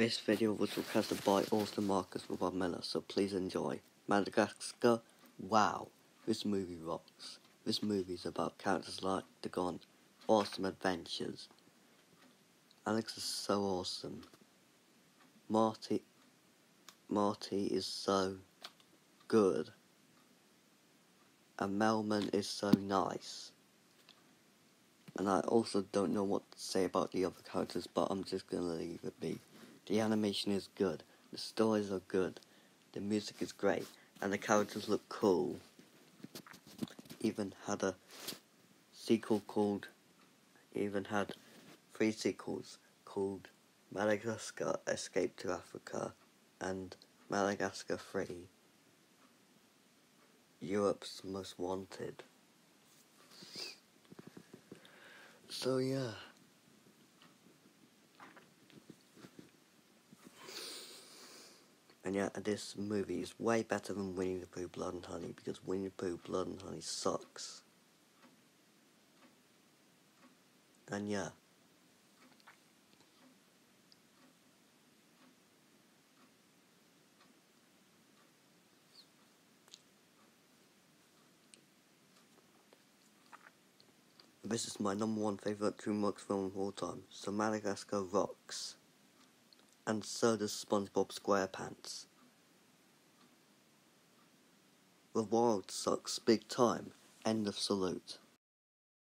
This video was requested by Austin Marcus with Bob Miller, so please enjoy. Madagascar, wow, this movie rocks. This movie is about characters like the Gaunt, awesome adventures. Alex is so awesome. Marty, Marty is so good. And Melman is so nice. And I also don't know what to say about the other characters, but I'm just gonna leave it be. The animation is good, the stories are good, the music is great, and the characters look cool. Even had a sequel called, even had three sequels called Madagascar Escape to Africa and Madagascar 3 Europe's Most Wanted. So yeah. And yeah, this movie is way better than Winnie the Pooh Blood and Honey because Winnie the Pooh Blood and Honey sucks. And yeah. This is my number one favourite DreamWorks film of all time, so Madagascar rocks and so does SpongeBob SquarePants. The world sucks big time. End of salute.